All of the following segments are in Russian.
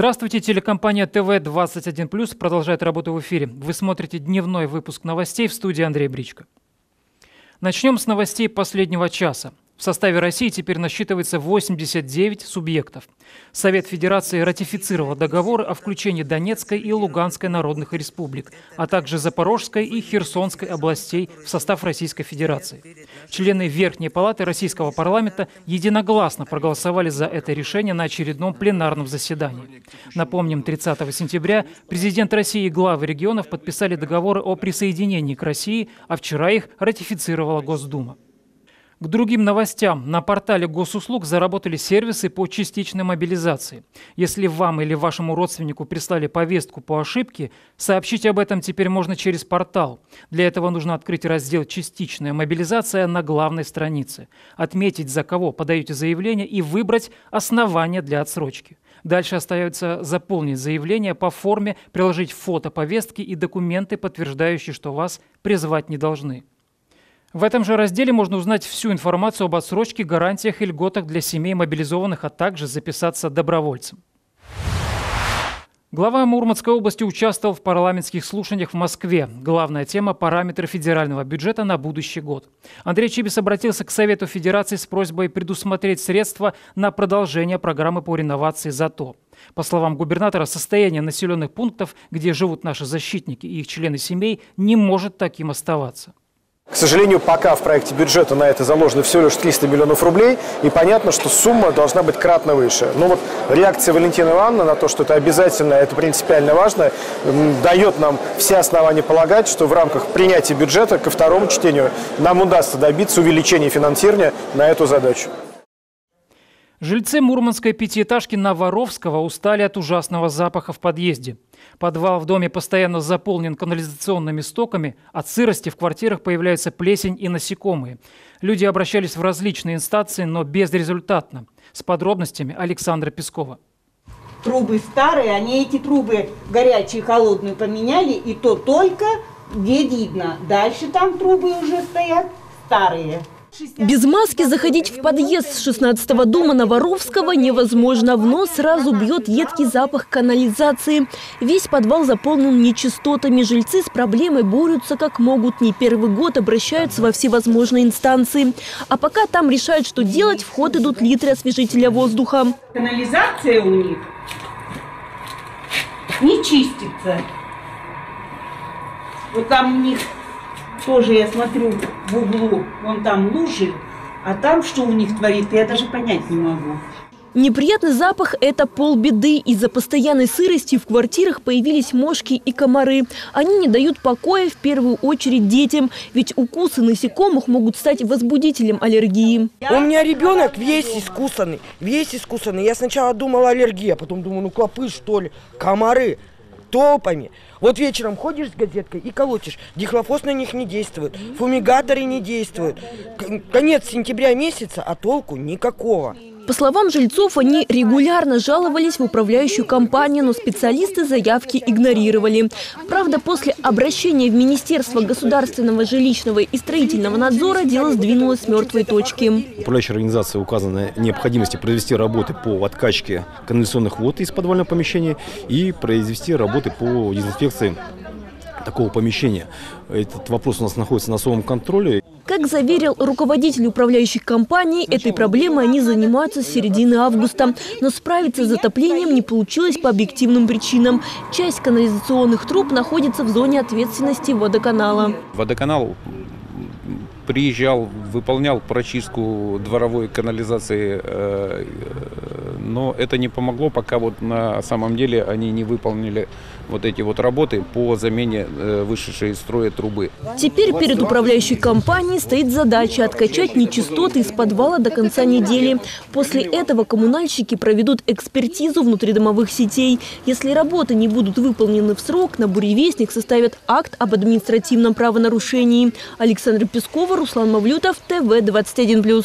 Здравствуйте, телекомпания ТВ-21+, продолжает работу в эфире. Вы смотрите дневной выпуск новостей в студии Андрей Бричко. Начнем с новостей последнего часа. В составе России теперь насчитывается 89 субъектов. Совет Федерации ратифицировал договор о включении Донецкой и Луганской народных республик, а также Запорожской и Херсонской областей в состав Российской Федерации. Члены Верхней Палаты Российского парламента единогласно проголосовали за это решение на очередном пленарном заседании. Напомним, 30 сентября президент России и главы регионов подписали договоры о присоединении к России, а вчера их ратифицировала Госдума. К другим новостям. На портале госуслуг заработали сервисы по частичной мобилизации. Если вам или вашему родственнику прислали повестку по ошибке, сообщить об этом теперь можно через портал. Для этого нужно открыть раздел «Частичная мобилизация» на главной странице, отметить, за кого подаете заявление и выбрать основания для отсрочки. Дальше остается заполнить заявление по форме, приложить фото повестки и документы, подтверждающие, что вас призвать не должны. В этом же разделе можно узнать всю информацию об отсрочке, гарантиях и льготах для семей мобилизованных, а также записаться добровольцем. Глава Мурманской области участвовал в парламентских слушаниях в Москве. Главная тема – параметры федерального бюджета на будущий год. Андрей Чибис обратился к Совету Федерации с просьбой предусмотреть средства на продолжение программы по реновации ЗАТО. По словам губернатора, состояние населенных пунктов, где живут наши защитники и их члены семей, не может таким оставаться. К сожалению, пока в проекте бюджета на это заложено всего лишь 300 миллионов рублей, и понятно, что сумма должна быть кратно выше. Но вот реакция Валентины Ивановны на то, что это обязательно, это принципиально важно, дает нам все основания полагать, что в рамках принятия бюджета ко второму чтению нам удастся добиться увеличения финансирования на эту задачу. Жильцы мурманской пятиэтажки на Воровского устали от ужасного запаха в подъезде. Подвал в доме постоянно заполнен канализационными стоками, от сырости в квартирах появляется плесень и насекомые. Люди обращались в различные инстанции, но безрезультатно. С подробностями Александра Пескова. Трубы старые, они эти трубы горячие, холодные поменяли, и то только где видно. Дальше там трубы уже стоят старые. Без маски заходить в подъезд с 16-го дома Новоровского невозможно. В нос сразу бьет едкий запах канализации. Весь подвал заполнен нечистотами. Жильцы с проблемой борются как могут. Не первый год обращаются во всевозможные инстанции. А пока там решают, что делать, в ход идут литры освежителя воздуха. Канализация у них не чистится. Вот там у них тоже я смотрю в углу, вон там лужи, а там что у них творится, я даже понять не могу. Неприятный запах – это полбеды. Из-за постоянной сырости в квартирах появились мошки и комары. Они не дают покоя в первую очередь детям, ведь укусы насекомых могут стать возбудителем аллергии. У меня ребенок весь искусанный, весь искусанный. Я сначала думала аллергия, потом думаю, ну клопы что ли, комары топами. Вот вечером ходишь с газеткой и колотишь. Дихлофос на них не действует, фумигаторы не действуют. Конец сентября месяца, а толку никакого. По словам жильцов, они регулярно жаловались в управляющую компанию, но специалисты заявки игнорировали. Правда, после обращения в Министерство государственного жилищного и строительного надзора дело сдвинулось с мертвой точки. Управляющая организация указана необходимости произвести работы по откачке канализационных вод из подвального помещения и произвести работы по дезинфекции такого помещения. Этот вопрос у нас находится на особом контроле. Как заверил руководитель управляющих компаний, этой проблемой они занимаются с середины августа. Но справиться с затоплением не получилось по объективным причинам. Часть канализационных труб находится в зоне ответственности водоканала. Водоканал приезжал, выполнял прочистку дворовой канализации, э, но это не помогло, пока вот на самом деле они не выполнили вот эти вот работы по замене э, вышедшей из строя трубы. Теперь перед управляющей компанией стоит задача откачать нечистоты из подвала до конца недели. После этого коммунальщики проведут экспертизу внутридомовых сетей. Если работы не будут выполнены в срок, на буревестник составят акт об административном правонарушении. Александр Пескова, Руслан Мавлютов, ТВ-21+.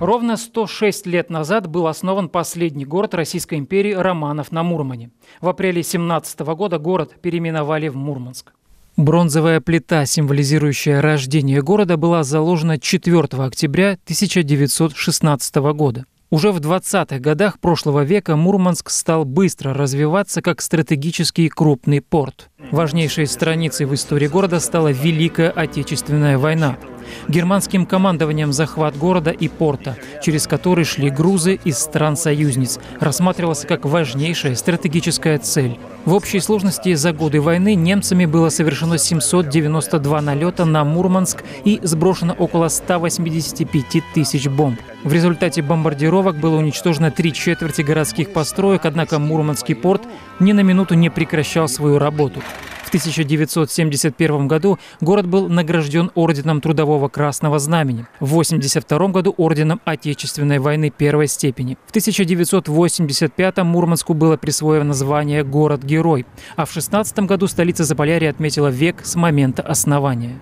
Ровно 106 лет назад был основан последний город Российской империи Романов на Мурмане. В апреле 17 года город переименовали в Мурманск. Бронзовая плита, символизирующая рождение города, была заложена 4 октября 1916 года. Уже в 20-х годах прошлого века Мурманск стал быстро развиваться как стратегический крупный порт. Важнейшей страницей в истории города стала Великая Отечественная война. Германским командованием захват города и порта, через который шли грузы из стран-союзниц, рассматривался как важнейшая стратегическая цель. В общей сложности за годы войны немцами было совершено 792 налета на Мурманск и сброшено около 185 тысяч бомб. В результате бомбардировок было уничтожено три четверти городских построек, однако Мурманский порт ни на минуту не прекращал свою работу. В 1971 году город был награжден Орденом Трудового Красного Знамени, в 1982 году Орденом Отечественной войны первой степени. В 1985 Мурманску было присвоено звание «Город-герой», а в 1916 году столица Заполярья отметила век с момента основания.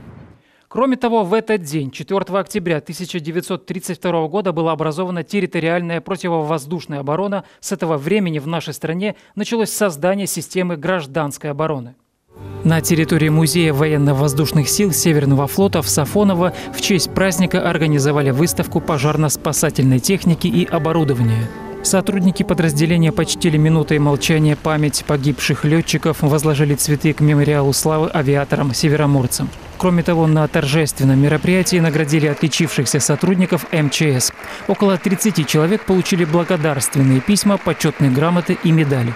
Кроме того, в этот день, 4 октября 1932 года, была образована территориальная противовоздушная оборона. С этого времени в нашей стране началось создание системы гражданской обороны. На территории Музея военно-воздушных сил Северного флота в Сафоново в честь праздника организовали выставку пожарно-спасательной техники и оборудования. Сотрудники подразделения почтили минутой молчания память погибших летчиков, возложили цветы к мемориалу славы авиаторам-североморцам. Кроме того, на торжественном мероприятии наградили отличившихся сотрудников МЧС. Около 30 человек получили благодарственные письма, почетные грамоты и медали.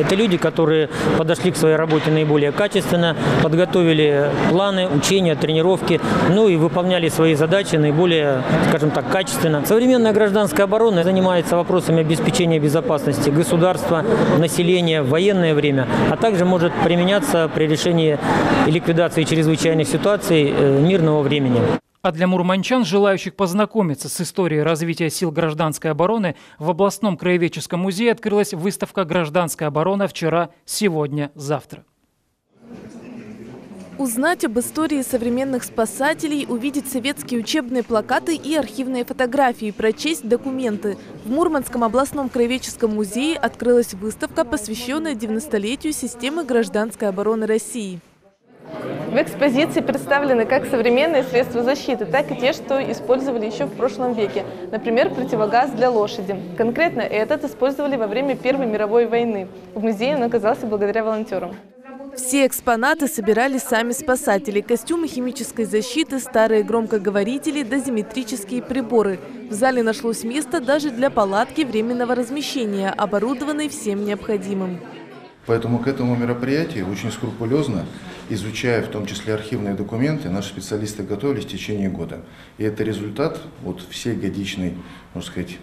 Это люди, которые подошли к своей работе наиболее качественно, подготовили планы, учения, тренировки, ну и выполняли свои задачи наиболее, скажем так, качественно. Современная гражданская оборона занимается вопросами обеспечения безопасности государства, населения в военное время, а также может применяться при решении и ликвидации чрезвычайных ситуаций э, мирного времени. А для мурманчан, желающих познакомиться с историей развития сил гражданской обороны, в областном краеведческом музее открылась выставка «Гражданская оборона. Вчера, сегодня, завтра». Узнать об истории современных спасателей, увидеть советские учебные плакаты и архивные фотографии, прочесть документы. В Мурманском областном краеведческом музее открылась выставка, посвященная 90-летию системы гражданской обороны России. В экспозиции представлены как современные средства защиты, так и те, что использовали еще в прошлом веке. Например, противогаз для лошади. Конкретно этот использовали во время Первой мировой войны. В музее он оказался благодаря волонтерам. Все экспонаты собирали сами спасатели. Костюмы химической защиты, старые громкоговорители, дозиметрические приборы. В зале нашлось место даже для палатки временного размещения, оборудованной всем необходимым. Поэтому к этому мероприятию очень скрупулезно, изучая в том числе архивные документы, наши специалисты готовились в течение года. И это результат вот всей годичной, можно сказать,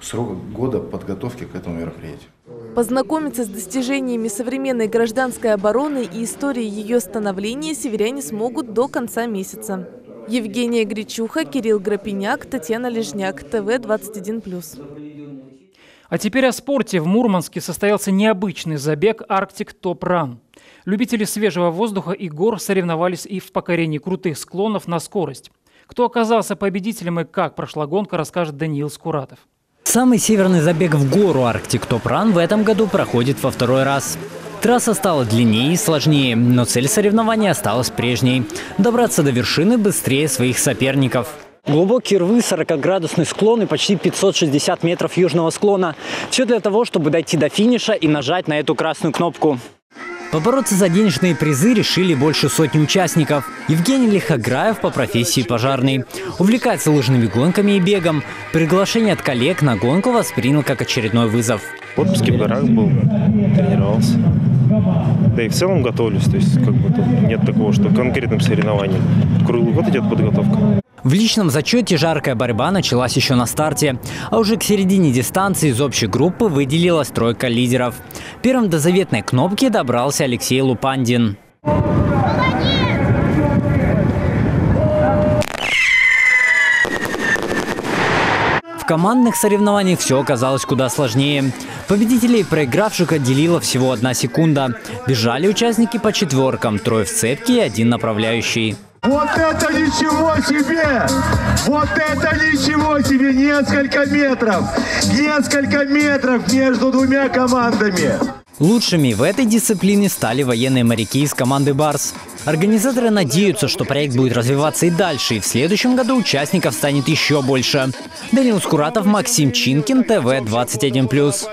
срока года подготовки к этому мероприятию. Познакомиться с достижениями современной гражданской обороны и историей ее становления северяне смогут до конца месяца. Евгения Гречуха, Кирилл Грапиняк, Татьяна Лежняк, ТВ-21+. А теперь о спорте. В Мурманске состоялся необычный забег «Арктик Топ Ран». Любители свежего воздуха и гор соревновались и в покорении крутых склонов на скорость. Кто оказался победителем и как прошла гонка, расскажет Даниил Скуратов. Самый северный забег в гору «Арктик Топ Ран» в этом году проходит во второй раз. Трасса стала длиннее и сложнее, но цель соревнования осталась прежней – добраться до вершины быстрее своих соперников. Глубокие рвы, 40-градусный склон и почти 560 метров южного склона. Все для того, чтобы дойти до финиша и нажать на эту красную кнопку. Побороться за денежные призы решили больше сотни участников. Евгений Лихограев по профессии пожарный. Увлекается лыжными гонками и бегом. Приглашение от коллег на гонку воспринял как очередной вызов. В отпуске в горах был, тренировался. Да и в целом готовлюсь. То есть как бы нет такого, что конкретным соревнованием. Круглый год идет подготовка. В личном зачете жаркая борьба началась еще на старте, а уже к середине дистанции из общей группы выделилась тройка лидеров. Первым до заветной кнопки добрался Алексей Лупандин. В командных соревнованиях все оказалось куда сложнее. Победителей и проигравших отделила всего одна секунда. Бежали участники по четверкам, трое в цепке и один направляющий. Вот это ничего себе! Вот это ничего себе! Несколько метров! Несколько метров между двумя командами! Лучшими в этой дисциплине стали военные моряки из команды «Барс». Организаторы надеются, что проект будет развиваться и дальше, и в следующем году участников станет еще больше. Данил Скуратов, Максим Чинкин, ТВ-21+.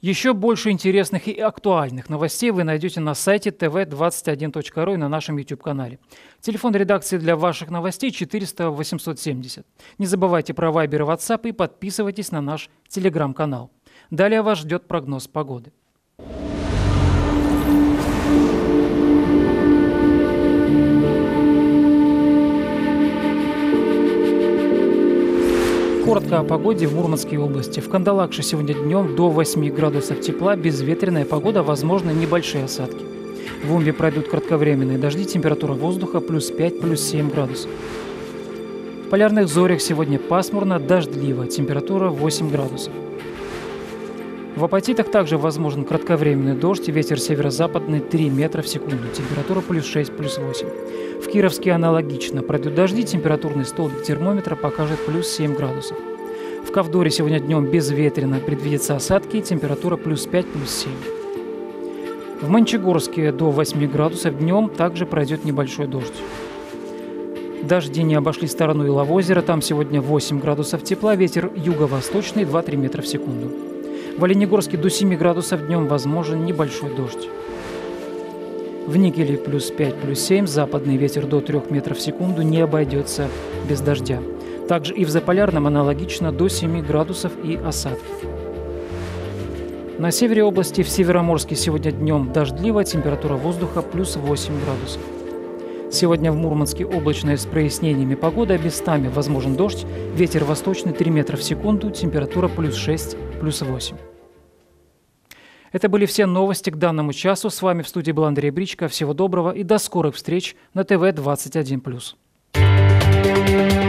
Еще больше интересных и актуальных новостей вы найдете на сайте tv21.ru и на нашем YouTube-канале. Телефон редакции для ваших новостей 400 870. Не забывайте про Viber и WhatsApp и подписывайтесь на наш телеграм-канал. Далее вас ждет прогноз погоды. Коротко о погоде в Мурманской области. В Кандалакше сегодня днем до 8 градусов тепла, безветренная погода, возможно небольшие осадки. В Умбе пройдут кратковременные дожди, температура воздуха плюс 5, плюс 7 градусов. В полярных зорях сегодня пасмурно, дождливо, температура 8 градусов. В апатитах также возможен кратковременный дождь, ветер северо-западный 3 метра в секунду, температура плюс 6, плюс 8. В Кировске аналогично. Пройдут дожди, температурный столбик термометра покажет плюс 7 градусов. В Ковдоре сегодня днем безветренно, предвидятся осадки, температура плюс 5, плюс 7. В Мончегорске до 8 градусов днем также пройдет небольшой дождь. Дожди не обошли сторону Иловозера, там сегодня 8 градусов тепла, ветер юго-восточный 2-3 метра в секунду. В Оленегорске до 7 градусов днем возможен небольшой дождь. В Никеле плюс 5, плюс 7, западный ветер до 3 метров в секунду не обойдется без дождя. Также и в Заполярном аналогично до 7 градусов и осадки. На севере области в Североморске сегодня днем дождливо, температура воздуха плюс 8 градусов. Сегодня в Мурманске облачная с прояснениями погода, местами возможен дождь, ветер восточный 3 метра в секунду, температура плюс 6, плюс 8. Это были все новости к данному часу. С вами в студии был Андрей Бричко. Всего доброго и до скорых встреч на ТВ 21+.